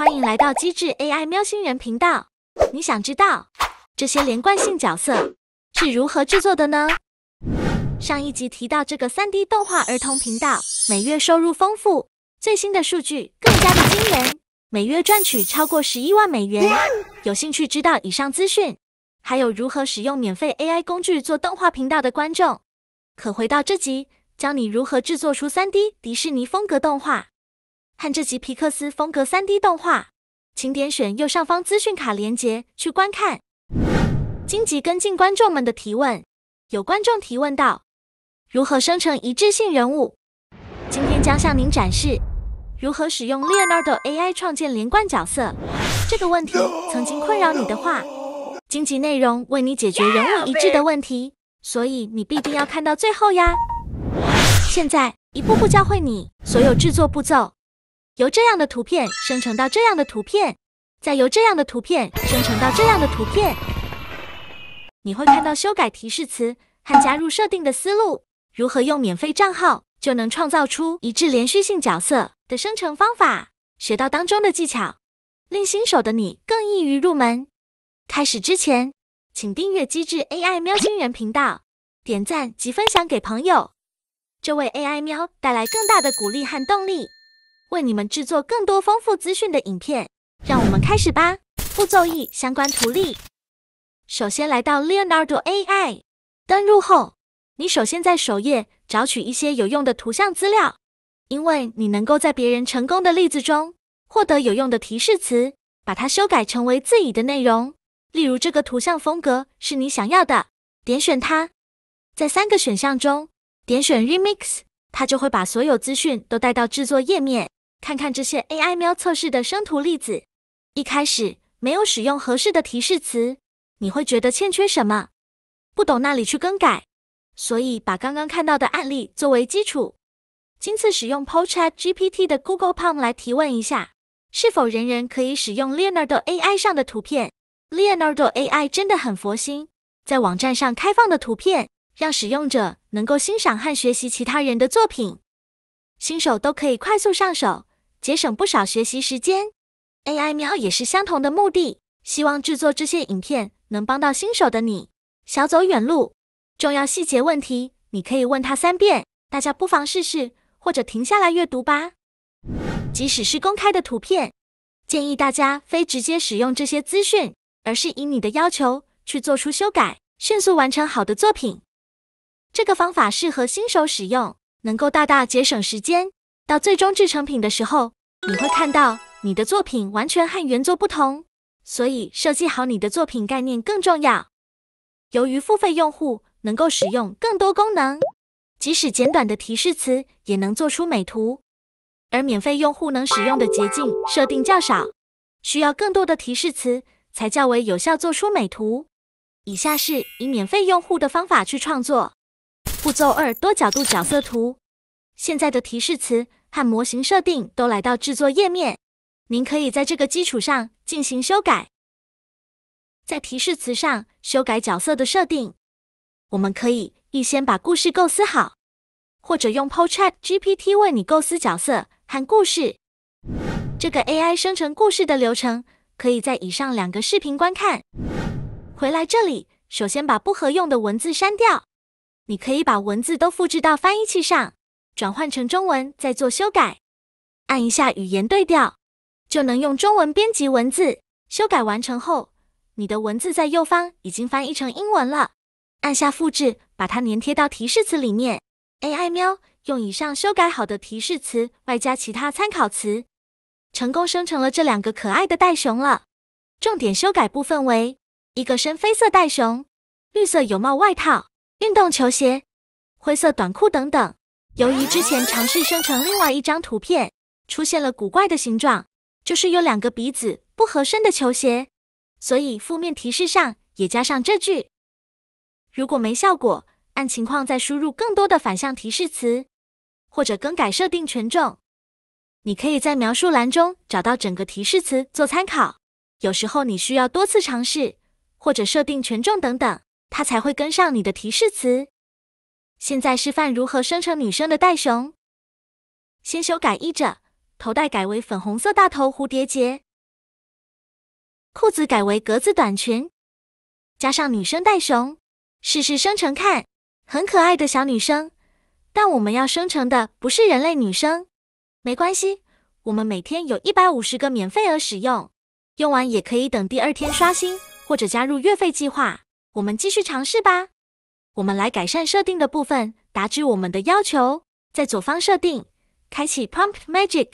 欢迎来到机智 AI 喵星人频道。你想知道这些连贯性角色是如何制作的呢？上一集提到这个 3D 动画儿童频道每月收入丰富，最新的数据更加的惊人，每月赚取超过十一万美元。有兴趣知道以上资讯，还有如何使用免费 AI 工具做动画频道的观众，可回到这集，教你如何制作出 3D 迪士尼风格动画。和这集皮克斯风格 3D 动画，请点选右上方资讯卡链接去观看。荆棘跟进观众们的提问，有观众提问到：如何生成一致性人物？今天将向您展示如何使用 Leonardo AI 创建连贯角色。这个问题曾经困扰你的话，荆棘内容为你解决人物一致的问题，所以你必定要看到最后呀！现在一步步教会你所有制作步骤。由这样的图片生成到这样的图片，再由这样的图片生成到这样的图片。你会看到修改提示词和加入设定的思路，如何用免费账号就能创造出一致连续性角色的生成方法，学到当中的技巧，令新手的你更易于入门。开始之前，请订阅机智 AI 喵星人频道，点赞及分享给朋友，这为 AI 喵带来更大的鼓励和动力。为你们制作更多丰富资讯的影片，让我们开始吧。步骤一：相关图例。首先来到 Leonardo AI，登录后，你首先在首页找取一些有用的图像资料，因为你能够在别人成功的例子中获得有用的提示词，把它修改成为自己的内容。例如，这个图像风格是你想要的，点选它，在三个选项中点选 Remix，它就会把所有资讯都带到制作页面。看看这些 AI 喵测试的生图例子。一开始没有使用合适的提示词，你会觉得欠缺什么，不懂那里去更改。所以把刚刚看到的案例作为基础。今次使用 p o Chat GPT 的 Google Palm 来提问一下，是否人人可以使用 Leonardo AI 上的图片？Leonardo AI 真的很佛心，在网站上开放的图片，让使用者能够欣赏和学习其他人的作品，新手都可以快速上手。节省不少学习时间，AI 喵也是相同的目的，希望制作这些影片能帮到新手的你，少走远路。重要细节问题，你可以问他三遍，大家不妨试试，或者停下来阅读吧。即使是公开的图片，建议大家非直接使用这些资讯，而是以你的要求去做出修改，迅速完成好的作品。这个方法适合新手使用，能够大大节省时间。到最终制成品的时候，你会看到你的作品完全和原作不同，所以设计好你的作品概念更重要。由于付费用户能够使用更多功能，即使简短的提示词也能做出美图，而免费用户能使用的捷径设定较少，需要更多的提示词才较为有效做出美图。以下是以免费用户的方法去创作。步骤二：多角度角色图。现在的提示词。和模型设定都来到制作页面，您可以在这个基础上进行修改。在提示词上修改角色的设定，我们可以预先把故事构思好，或者用 p o Chat GPT 为你构思角色和故事。这个 AI 生成故事的流程，可以在以上两个视频观看。回来这里，首先把不合用的文字删掉。你可以把文字都复制到翻译器上。转换成中文，再做修改，按一下语言对调，就能用中文编辑文字。修改完成后，你的文字在右方已经翻译成英文了。按下复制，把它粘贴到提示词里面。AI 喵用以上修改好的提示词，外加其他参考词，成功生成了这两个可爱的袋熊了。重点修改部分为一个深绯色袋熊、绿色有帽外套、运动球鞋、灰色短裤等等。由于之前尝试生成另外一张图片，出现了古怪的形状，就是有两个鼻子不合身的球鞋，所以负面提示上也加上这句。如果没效果，按情况再输入更多的反向提示词，或者更改设定权重。你可以在描述栏中找到整个提示词做参考。有时候你需要多次尝试，或者设定权重等等，它才会跟上你的提示词。现在示范如何生成女生的袋熊。先修改衣着，头带改为粉红色大头蝴蝶结，裤子改为格子短裙，加上女生袋熊，试试生成看，很可爱的小女生。但我们要生成的不是人类女生，没关系，我们每天有一百五十个免费额使用，用完也可以等第二天刷新或者加入月费计划。我们继续尝试吧。我们来改善设定的部分，达至我们的要求，在左方设定，开启 Prompt Magic，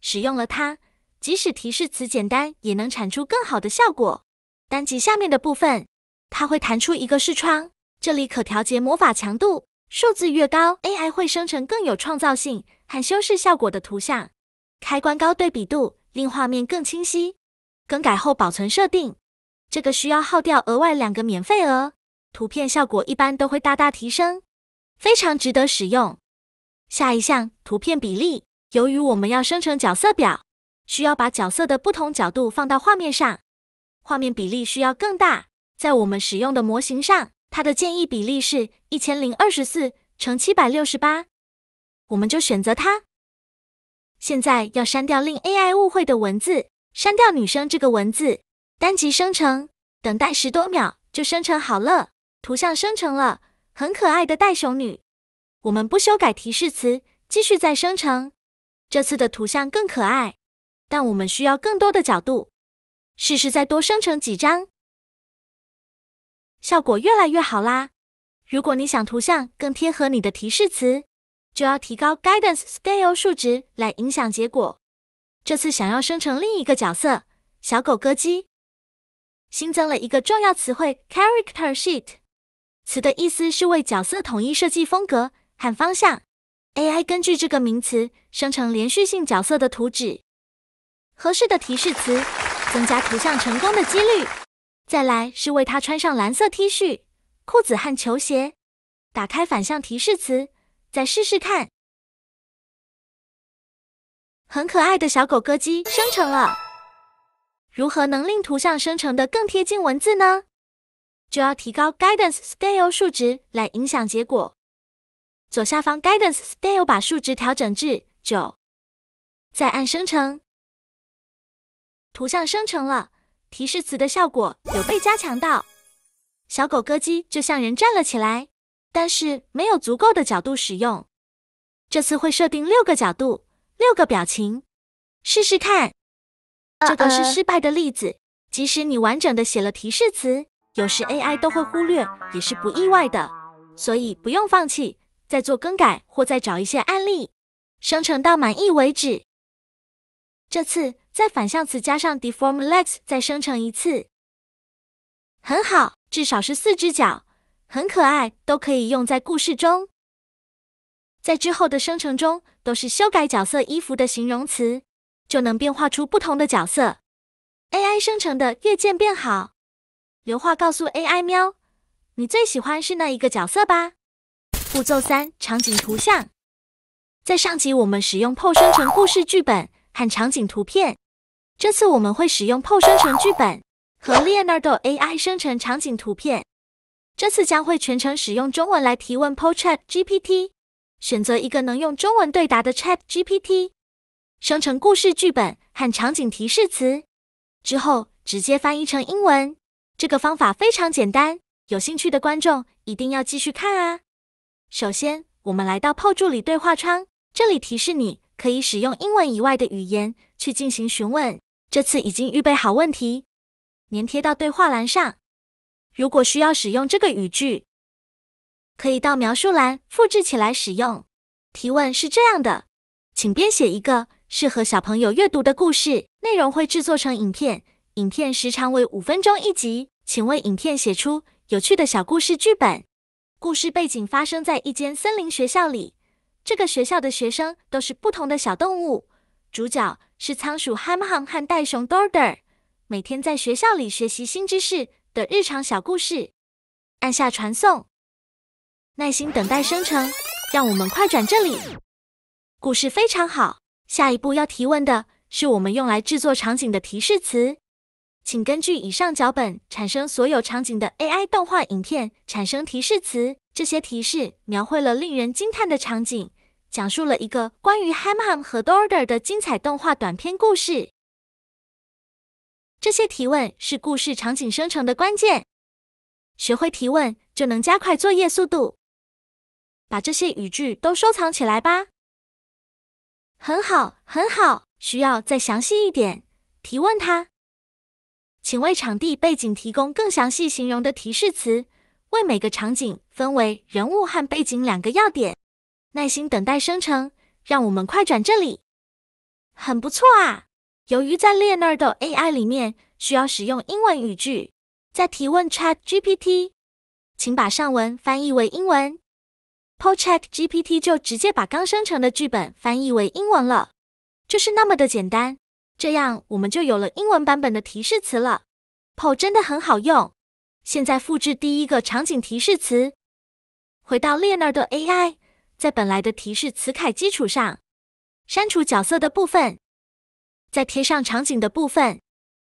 使用了它，即使提示词简单，也能产出更好的效果。单击下面的部分，它会弹出一个视窗，这里可调节魔法强度，数字越高，AI 会生成更有创造性和修饰效果的图像。开关高对比度，令画面更清晰。更改后保存设定，这个需要耗掉额外两个免费额。图片效果一般都会大大提升，非常值得使用。下一项图片比例，由于我们要生成角色表，需要把角色的不同角度放到画面上，画面比例需要更大。在我们使用的模型上，它的建议比例是一千零二十四乘七百六十八，我们就选择它。现在要删掉令 AI 误会的文字，删掉女生这个文字，单击生成，等待十多秒就生成好了。图像生成了，很可爱的袋熊女。我们不修改提示词，继续再生成。这次的图像更可爱，但我们需要更多的角度。试试再多生成几张，效果越来越好啦。如果你想图像更贴合你的提示词，就要提高 Guidance Scale 数值来影响结果。这次想要生成另一个角色小狗歌姬，新增了一个重要词汇 Character Sheet。词的意思是为角色统一设计风格和方向。AI 根据这个名词生成连续性角色的图纸。合适的提示词增加图像成功的几率。再来是为他穿上蓝色 T 恤、裤子和球鞋。打开反向提示词，再试试看。很可爱的小狗歌姬生成了。如何能令图像生成的更贴近文字呢？就要提高 Guidance Scale 数值来影响结果。左下方 Guidance Scale 把数值调整至九，再按生成。图像生成了，提示词的效果有被加强到。小狗歌姬就像人站了起来，但是没有足够的角度使用。这次会设定六个角度，六个表情，试试看。这个是失败的例子，即使你完整的写了提示词。有时 AI 都会忽略，也是不意外的，所以不用放弃，再做更改或再找一些案例，生成到满意为止。这次在反向词加上 deform legs，再生成一次，很好，至少是四只脚，很可爱，都可以用在故事中。在之后的生成中，都是修改角色衣服的形容词，就能变化出不同的角色。AI 生成的越渐变好。留话告诉 AI 喵，你最喜欢是哪一个角色吧？步骤三：场景图像。在上集我们使用 PO 生成故事剧本和场景图片，这次我们会使用 PO 生成剧本和 Leonardo AI 生成场景图片。这次将会全程使用中文来提问 PO Chat GPT，选择一个能用中文对答的 Chat GPT，生成故事剧本和场景提示词之后，直接翻译成英文。这个方法非常简单，有兴趣的观众一定要继续看啊！首先，我们来到 PO 助理对话窗，这里提示你可以使用英文以外的语言去进行询问。这次已经预备好问题，粘贴到对话栏上。如果需要使用这个语句，可以到描述栏复制起来使用。提问是这样的，请编写一个适合小朋友阅读的故事，内容会制作成影片，影片时长为五分钟一集。请为影片写出有趣的小故事剧本。故事背景发生在一间森林学校里，这个学校的学生都是不同的小动物。主角是仓鼠 Ham Ham 和袋熊 Dorder，每天在学校里学习新知识的日常小故事。按下传送，耐心等待生成。让我们快转这里。故事非常好。下一步要提问的是我们用来制作场景的提示词。请根据以上脚本产生所有场景的 AI 动画影片，产生提示词。这些提示描绘了令人惊叹的场景，讲述了一个关于 Ham Ham 和 Dorder 的精彩动画短片故事。这些提问是故事场景生成的关键。学会提问，就能加快作业速度。把这些语句都收藏起来吧。很好，很好。需要再详细一点。提问他，请为场地背景提供更详细形容的提示词。为每个场景分为人物和背景两个要点。耐心等待生成。让我们快转这里。很不错啊。由于在 Leonardo AI 里面需要使用英文语句，在提问 Chat GPT，请把上文翻译为英文。Po Chat GPT 就直接把刚生成的剧本翻译为英文了，就是那么的简单。这样我们就有了英文版本的提示词了。Po 真的很好用。现在复制第一个场景提示词，回到 l e o n a r d AI，在本来的提示词凯基础上删除角色的部分。再贴上场景的部分，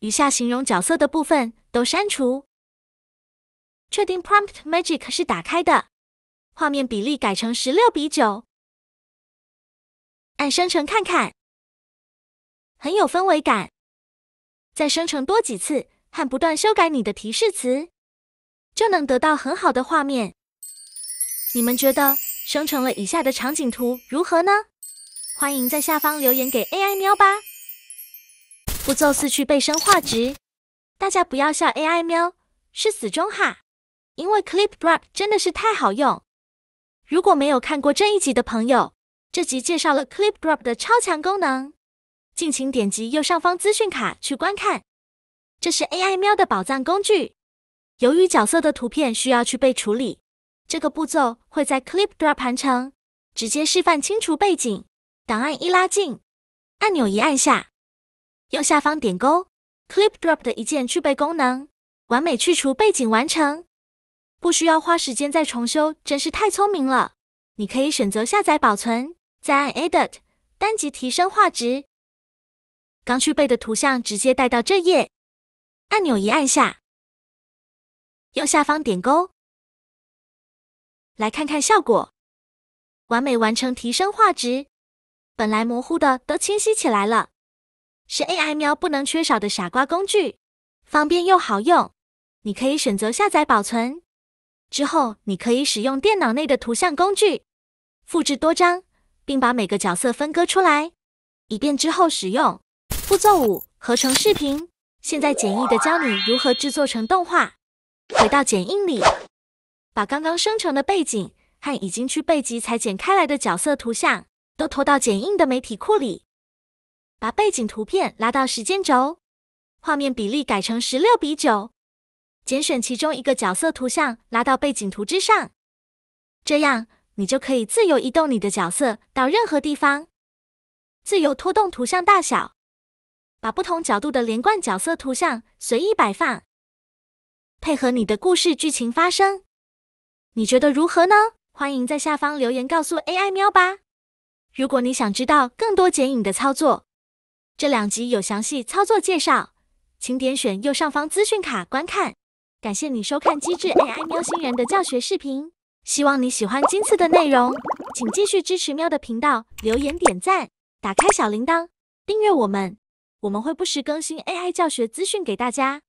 余下形容角色的部分都删除。确定 Prompt Magic 是打开的，画面比例改成十六比九，按生成看看，很有氛围感。再生成多几次，和不断修改你的提示词，就能得到很好的画面。你们觉得生成了以下的场景图如何呢？欢迎在下方留言给 AI 喵吧。步骤四：去背生画质。大家不要笑，AI 喵是死忠哈，因为 Clip Drop 真的是太好用。如果没有看过这一集的朋友，这集介绍了 Clip Drop 的超强功能，敬请点击右上方资讯卡去观看。这是 AI 喵的宝藏工具。由于角色的图片需要去被处理，这个步骤会在 Clip Drop 完成。直接示范清除背景，档案一拉近，按钮一按下。右下方点勾，Clip Drop 的一键去背功能，完美去除背景完成，不需要花时间再重修，真是太聪明了。你可以选择下载保存，再按 Edit 单击提升画质。刚去背的图像直接带到这页，按钮一按下，右下方点勾，来看看效果，完美完成提升画质，本来模糊的都清晰起来了。是 AI 喵不能缺少的傻瓜工具，方便又好用。你可以选择下载保存，之后你可以使用电脑内的图像工具，复制多张，并把每个角色分割出来，以便之后使用。步骤五：合成视频。现在简易的教你如何制作成动画。回到剪映里，把刚刚生成的背景和已经去背集裁剪开来的角色图像都拖到剪映的媒体库里。把背景图片拉到时间轴，画面比例改成十六比九，拣选其中一个角色图像拉到背景图之上，这样你就可以自由移动你的角色到任何地方，自由拖动图像大小，把不同角度的连贯角色图像随意摆放，配合你的故事剧情发生。你觉得如何呢？欢迎在下方留言告诉 AI 喵吧。如果你想知道更多剪影的操作，这两集有详细操作介绍，请点选右上方资讯卡观看。感谢你收看机智 AI 喵星人的教学视频，希望你喜欢今次的内容，请继续支持喵的频道，留言点赞，打开小铃铛，订阅我们，我们会不时更新 AI 教学资讯给大家。